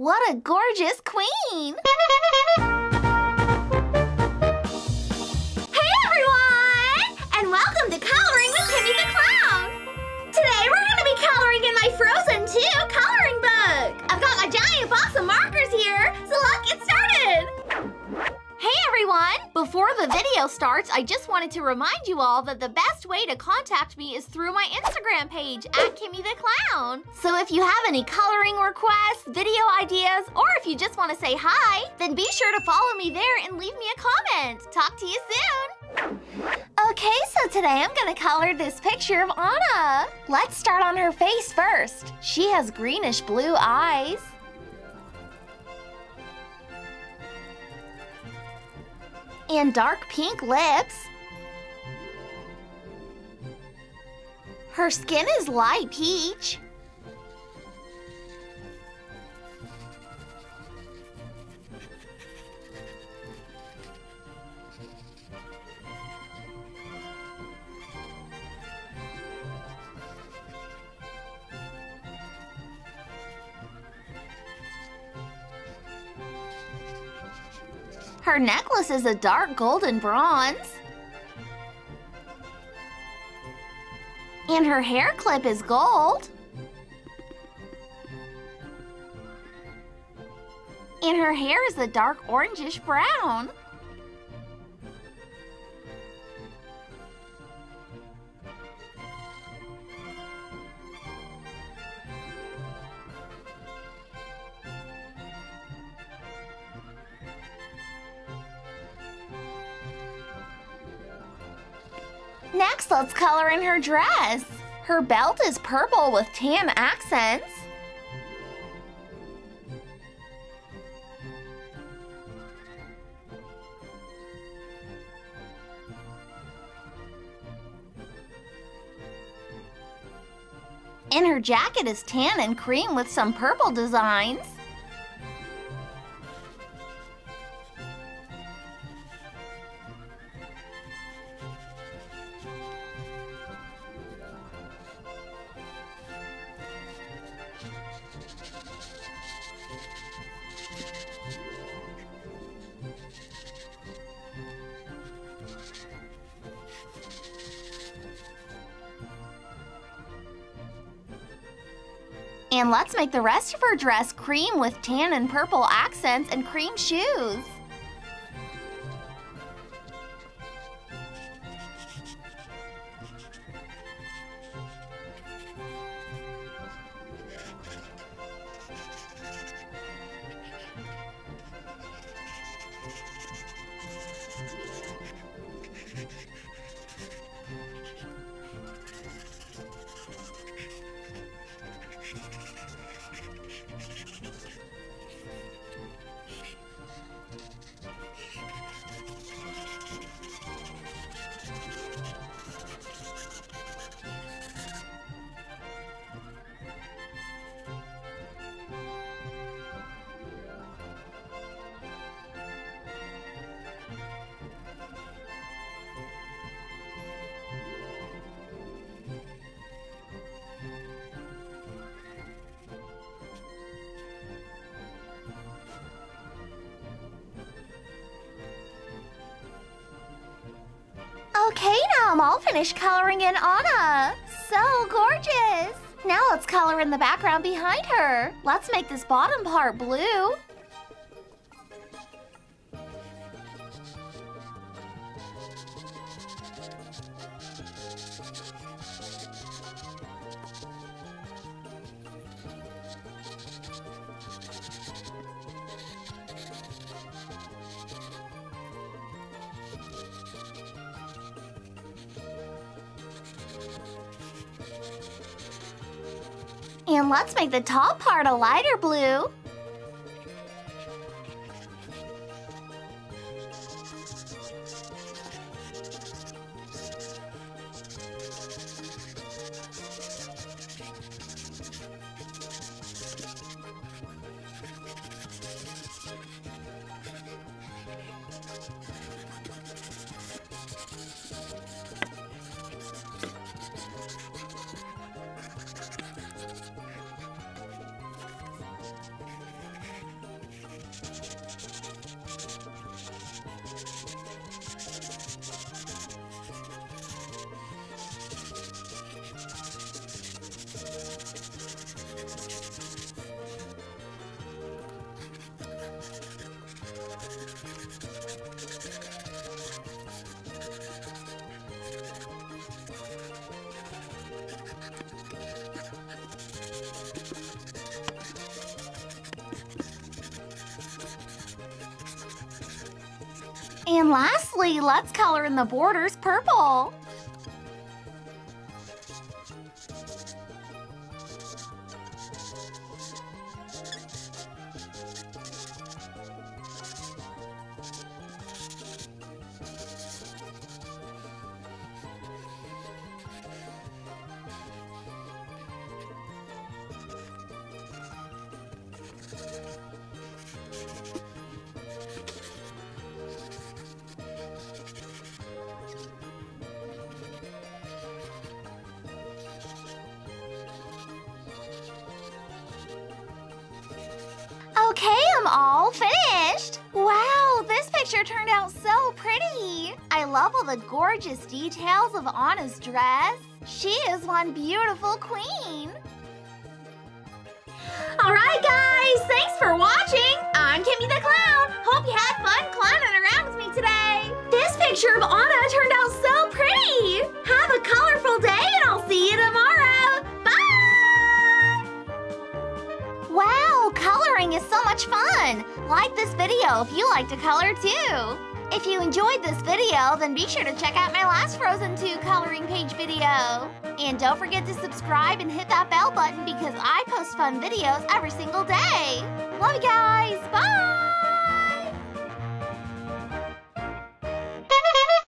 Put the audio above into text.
What a gorgeous queen! Before the video starts, I just wanted to remind you all that the best way to contact me is through my Instagram page, at Kimmi the Clown. So if you have any coloring requests, video ideas, or if you just want to say hi, then be sure to follow me there and leave me a comment. Talk to you soon! Okay, so today I'm gonna color this picture of Anna. Let's start on her face first. She has greenish blue eyes. And dark pink lips. Her skin is light peach. Her necklace is a dark golden bronze. And her hair clip is gold. And her hair is a dark orangish brown. Next, let's color in her dress. Her belt is purple with tan accents. And her jacket is tan and cream with some purple designs. And let's make the rest of her dress cream with tan and purple accents and cream shoes. Okay, I'm all finished coloring in Anna. So gorgeous. Now let's color in the background behind her. Let's make this bottom part blue. And let's make the top part a lighter blue. And lastly, let's color in the borders purple. I'm all finished. Wow, this picture turned out so pretty. I love all the gorgeous details of Anna's dress. She is one beautiful queen. Alright guys, thanks for watching. I'm Kimmi the Clown. Hope you had fun clowning around with me today. This picture of Anna turned out so pretty. Have a colorful Like this video if you like to color too! If you enjoyed this video, then be sure to check out my last Frozen 2 coloring page video. And don't forget to subscribe and hit that bell button because I post fun videos every single day. Love you guys!